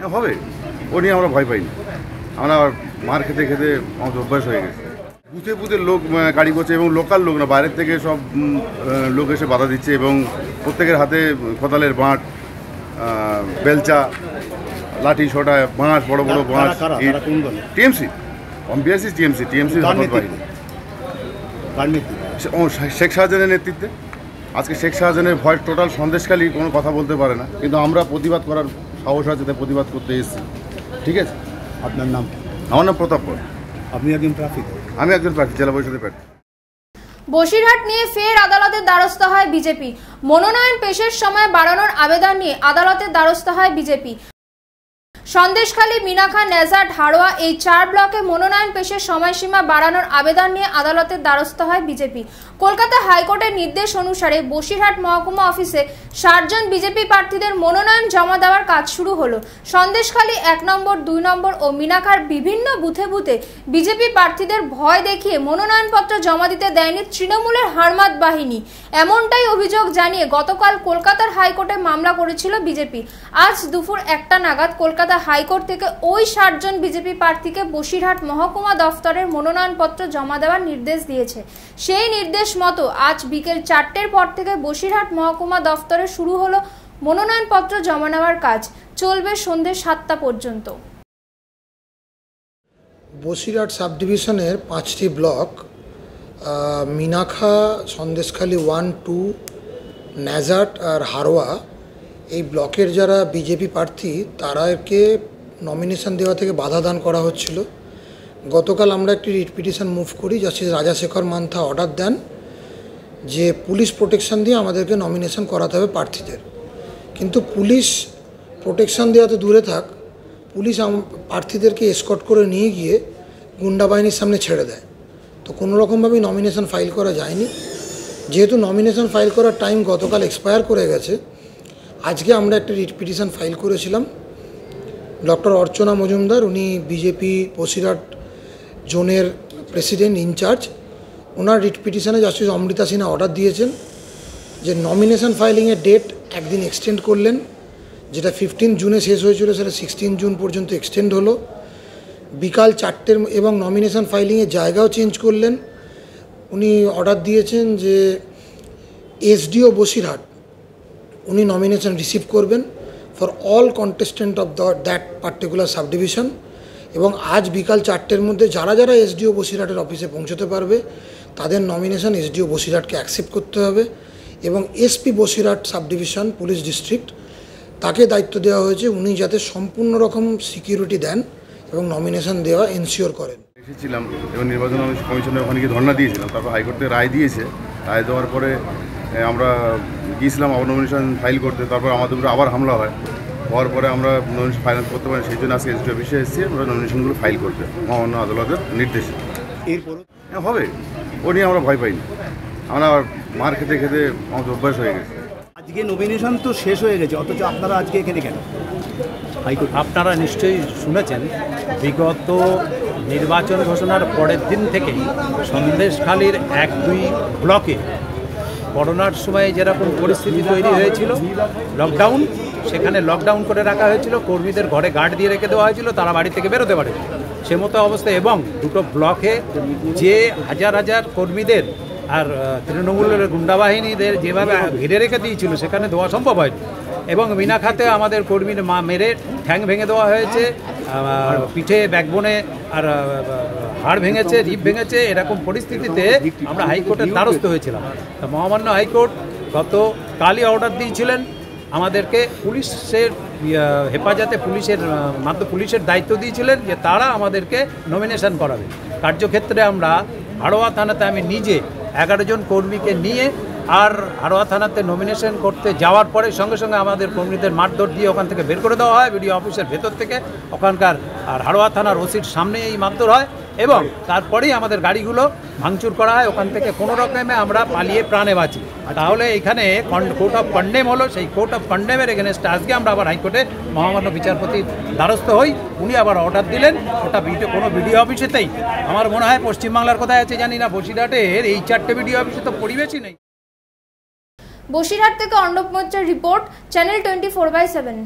হ্যাঁ, হবে। ও নিয়ে আমরা ভয় পাই না আমরা মার খেতে খেতে আমাদের অভ্যাস হয়ে গেছে। বুথে বুথে লোক গাড়ি করছে এবং লোকাল লোক না বাইরের থেকে সব লোক এসে বাধা দিচ্ছে এবং প্রত্যেকের হাতে কোদালের বাঁট বেলচা লাঠি ছোটা বাঁশ বড় বড় বাঁশ? টিএমসি। অম্বিয়াসি টিএমসি টিএমসি শেখ শাহজাহানের নেতৃত্বে। আজকে শেখ শাহজাহানের ভয় টোটাল সন্দেশখালী কোনো কথা বলতে পারে না। কিন্তু আমরা প্রতিবাদ করার সাহস আছে তাই প্রতিবাদ করতে এসেছি। ঠিক আছে? আপনার নাম? আমার নাম প্রতাপ পর আপনি একজন ট্রাফিক আমি একজন প্রার্থী জেলা পরিষদের প্রার্থী। বসিরহাট নিয়ে ফের আদালতের দ্বারস্থ হয় বিজেপি। মনোনয়ন পেশের সময় বাড়ানোর আবেদন নিয়ে আদালতের দ্বারস্থ হয় বিজেপি। সন্দেশখালী মিনাখা নেজার হাড়োয়া এই চার ব্লকে মনোনয়ন পেশের সময়সীমা বাড়ানোর আবেদন নিয়ে আদালতের দ্বারস্থ হয় বিজেপি। কলকাতা হাইকোর্টের নির্দেশ অনুসারে বসিরহাট মহকুমা অফিসে ষাটজন বিজেপি প্রার্থীদের মনোনয়ন জমা দেওয়ার কাজ শুরু হলো। সন্দেশখালী এক নম্বর, দুই নম্বর ও মিনাখার বিভিন্ন বুথে বুথে বিজেপি প্রার্থীদের ভয় দেখিয়ে মনোনয়নপত্র জমা দিতে দেয়নি তৃণমূলের হারমাত বাহিনী। এমনটাই অভিযোগ জানিয়ে গতকাল কলকাতার হাইকোর্টে মামলা করেছিল বিজেপি। আজ দুপুর একটা নাগাদ কলকাতা হাইকোর্ট থেকে ওই ষাটজন বিজেপি প্রার্থীকে বসিরহাট মহকুমা দফতরের মনোনয়নপত্র জমা দেওয়ার নির্দেশ দিয়েছে। সেই নির্দেশ মতো আজ বিকেল চারটের পর থেকে বসিরহাট মহকুমা দফতরে শুরু হলো মনোনয়নপত্র জমা নেওয়ার কাজ। চলবে সন্ধ্যে সাতটা পর্যন্ত। বসিরহাট সাব ডিভিশনের পাঁচটি block Minakha Sandeshkhali one, two, Nazat আর হারোয়া এই ব্লকের যারা বিজেপি প্রার্থী, তারাকে নমিনেশন দেওয়া থেকে বাধা দান করা হচ্ছিল। গতকাল আমরা একটি রিট পিটিশন মুভ করি জাস্টিস রাজাশেখর মান্থা অর্ডার দেন, যে পুলিশ প্রোটেকশন দিয়ে আমাদেরকে নমিনেশন করাতে হবে প্রার্থীদের। কিন্তু পুলিশ প্রোটেকশন দেওয়া তো দূরে থাক, পুলিশ প্রার্থীদেরকে এসকট করে নিয়ে গিয়ে গুন্ডা বাহিনীর সামনে ছেড়ে দেয়। তো কোনো রকমভাবেই নমিনেশন ফাইল করা যায়নি। যেহেতু নমিনেশন ফাইল করার টাইম গতকাল এক্সপায়ার করে গেছে আজকে আমরা একটা রিট পিটিশন ফাইল করেছিলাম। ডক্টর অর্চনা মজুমদার, উনি বিজেপি বসিরহাট জোনের প্রেসিডেন্ট ইনচার্জ ওনার রিট পিটিশনে জাস্টিস অমৃতা সিনহা অর্ডার দিয়েছেন যে নমিনেশন ফাইলিংয়ের ডেট একদিন এক্সটেন্ড করলেন, যেটা ফিফটিন জুনে শেষ হয়েছিল, সেটা সিক্সটিন জুন পর্যন্ত এক্সটেন্ড হলো। বিকাল চারটের এবং নমিনেশন ফাইলিংয়ের জায়গাও চেঞ্জ করলেন। উনি অর্ডার দিয়েছেন যে এসডিও বসিরহাট উনি নমিনেশন রিসিভ করবেন for all contestant of the that particular subdivision এবং আজ বিকাল চারটের মধ্যে যারা যারা এসডিও বসিরহাটের অফিসে পৌঁছতে পারবে, তাদের নমিনেশন এসডিও বসিরহাটকে অ্যাকসেপ্ট করতে হবে এবং SP Basirhat subdivision police district তাকে দায়িত্ব দেওয়া হয়েছে। উনি যাতে সম্পূর্ণ রকম সিকিউরিটি দেন এবং নমিনেশন দেওয়া এনশিওর করেন। এসেছিলাম এবং নির্বাচন কমিশনের ওখানে গিয়ে ধর্ণা দিয়েছিলাম। তারপর হাইকোর্ট রায় দিয়েছে। রায় দেওয়ার পরে আমরা গিয়েছিলাম আবার নমিনেশন ফাইল করতে তারপর আমাদের উপরে আবার হামলা হয়। হওয়ার পরে আমরা নমিনেশন ফাইল করতে পারি সেই জন্য আজকে এসডি অফিসে এসেছি আমরা নমিনেশনগুলো ফাইল করতে মহামান্য আদালতের নির্দেশে। এরপরও হ্যাঁ, হবে। ও নিয়ে আমরা ভয় পাই না আমরা মার খেতে খেতে আমাদের অভ্যাস হয়ে গেছে। আজকে নমিনেশন তো শেষ হয়ে গেছে অথচ আপনারা আজকে এখানে কেন? হাইকোর্ট আপনারা নিশ্চয়ই শুনেছেন বিগত নির্বাচন ঘোষণার পরের দিন থেকেই সন্দেশখালীর এক দুই ব্লকে করোনার সময় যেরকম পরিস্থিতি তৈরি হয়েছিল লকডাউন সেখানে লকডাউন করে রাখা হয়েছিল, কর্মীদের ঘরে গার্ড দিয়ে রেখে দেওয়া হয়েছিল, তারা বাড়ি থেকে বেরোতে পারে সে মতো অবস্থা এবং দুটো ব্লকে যে হাজার হাজার কর্মীদের আর তৃণমূলের গুন্ডাবাহিনীদের যেভাবে ঘিরে রেখে দিয়েছিল, সেখানে দেওয়া সম্ভব হয়নি। এবং মিনাখাতে আমাদের কর্মীর মা মেরে ঠ্যাং ভেঙে দেওয়া হয়েছে পিঠে ব্যাকবোনে আর হাড় ভেঙেছে রিপ ভেঙেছে, এরকম পরিস্থিতিতে আমরা হাইকোর্টের দ্বারস্থ হয়েছিলাম। তা মহামান্য হাইকোর্ট গত কালই অর্ডার দিয়েছিলেন আমাদেরকে, পুলিশের হেফাজতে পুলিশের মাত্র পুলিশের দায়িত্ব দিয়েছিলেন যে তারা আমাদেরকে নমিনেশন করাবে। কার্যক্ষেত্রে আমরা হাড়োয়া থানাতে আমি নিজে এগারো জন কর্মীকে নিয়ে আর হাড়োয়া থানাতে নমিনেশন করতে যাওয়ার পরে সঙ্গে সঙ্গে আমাদের কর্মীদের মারধর দিয়ে ওখান থেকে বের করে দেওয়া হয়, বিডিও অফিসের ভেতর থেকে। ওখানকার, আর হাড়োয়া থানার ওসির সামনে এই মারধর হয় এবং তারপরেই আমাদের গাড়িগুলো ভাঙচুর করা হয়। ওখান থেকে কোনো রকমে আমরা পালিয়ে প্রাণে বাঁচি। তাহলে এখানে কোর্ট অফ কন্ডেম হলো, সেই কোর্ট অফ কন্ডেমের এগেনস্টে আজকে আমরা আবার হাইকোর্টে মহামান্য বিচারপতির দ্বারস্থ হই। উনি আবার অর্ডার দিলেন। ওটা ভিডিও কোনো ভিডিও অফিসেতেই। আমার মনে হয় পশ্চিমবাংলার কোথায় আছে জানি না, বসিরহাটের এই চারটে ভিডিও অফিসে তো পরিবেশই নেই। বসিরহাট থেকে অর্ণব মোর্চার report channel twenty four by seven